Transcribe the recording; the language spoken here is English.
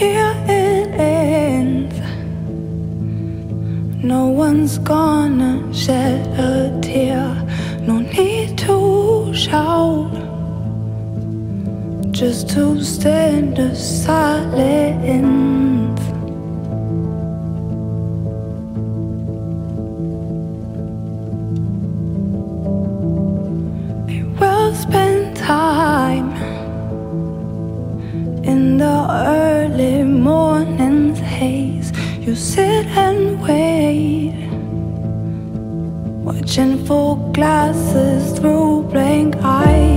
here it ends. No one's gonna shed a tear, no need to shout. Just to stand silent. silence. A well spent time in the earth. You sit and wait, watching full glasses through blank eyes.